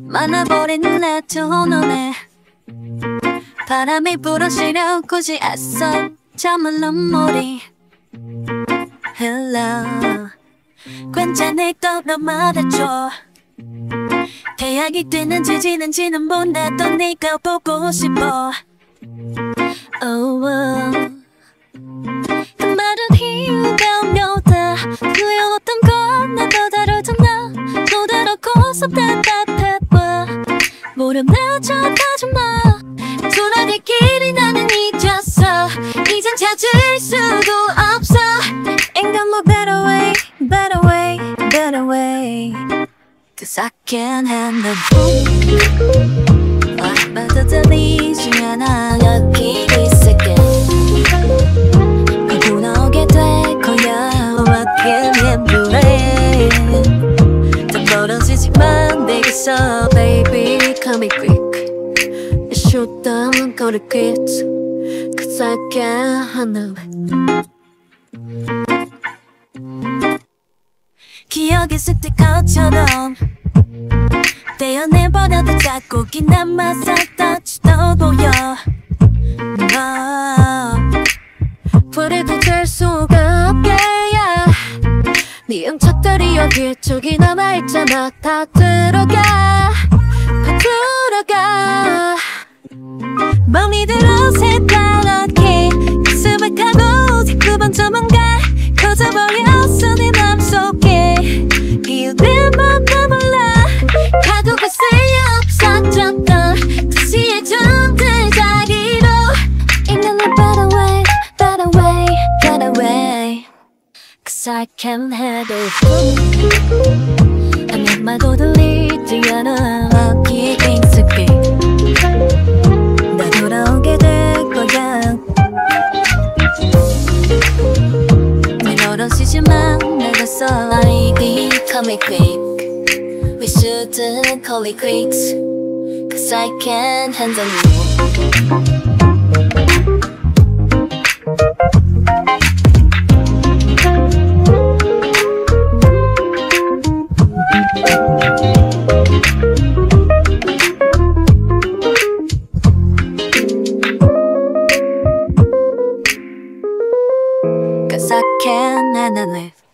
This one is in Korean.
많아버린 내 두 눈에 바람이 불어시려 굳이 애써 잠을 눈물이 흘러 괜찮을까 너 말해줘 태양이 뜨는지 지는지는 몰라도 네가 보고 싶어 oh, oh. 그 말은 이유가 묘다. 소용없던 건 나도 다르잖아. 부드럽고 섭답답해봐 무릎 낮춰가지마 돌아갈 길이 나는 잊었어. 이젠 찾을 수도 없어. Ain't got no better way, better way, better way. Cause I can't handle it 말도 들리지 않아 내게서 baby. Come it quick. Shoot them, go to quit Cause I can't it 기억의 스티커처럼 떼어내버려도 자국이 남아서 떠지도 보여 어, 버려도 될 수가 없게 yeah. 네 음착들이 여기 저기 남아있잖아. 다 들어가. 다 들어가 맘이 들어 새파랗게 수박하고 자꾸 번져만 가 커져버렸어 내 맘속에. 기울된 맘도 몰라. 가도 갈새 없었던 도시의 정들 자리로 Ain't no better way, better way, better way Cause I can't handle it. 아무 말도 들리지 멀어지지만 나가서 아이디 come it quick We shouldn't call it quits Cause I can't handle you yes I can and live